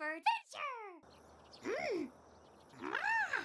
for adventure! Mm. Ah.